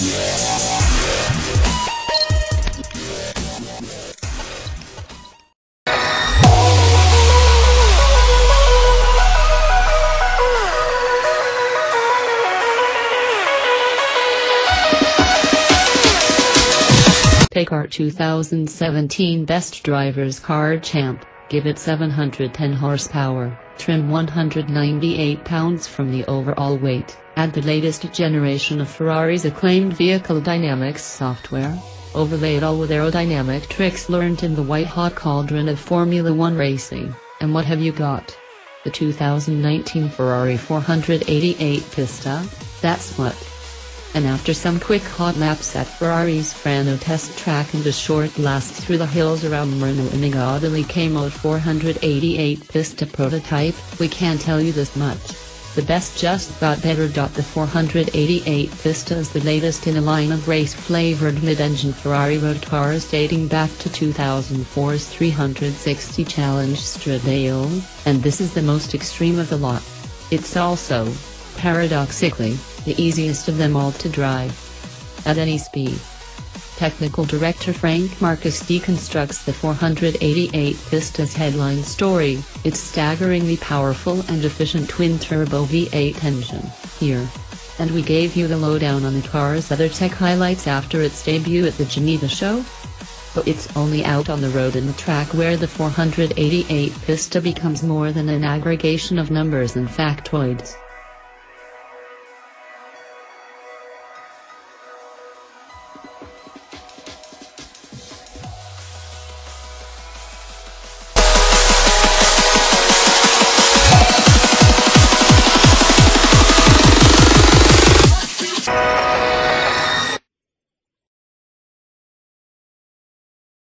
Take our 2017 Best Driver's Car Champ, give it 710 horsepower trim 198 pounds from the overall weight, add the latest generation of Ferrari's acclaimed vehicle dynamics software, overlay it all with aerodynamic tricks learned in the white-hot cauldron of Formula One racing, and what have you got? The 2019 Ferrari 488 Pista, that's what. And after some quick hot laps at Ferrari's Fiorano test track and a short blast through the hills around Maranello in the gaudily K-Mode 488 Pista prototype, we can tell you this much. The best just got better. The 488 Pista is the latest in a line of race-flavored mid-engine Ferrari road cars dating back to 2004's 360 Challenge Stradale, and this is the most extreme of the lot. It's also, paradoxically, the easiest of them all to drive. At any speed. Technical director Frank Markus deconstructs the 488 Pista's headline story, its staggeringly powerful and efficient twin-turbo V8 engine, here. And we gave you the lowdown on the car's other tech highlights after its debut at the Geneva show. But it's only out on the road and the track where the 488 Pista becomes more than an aggregation of numbers and factoids.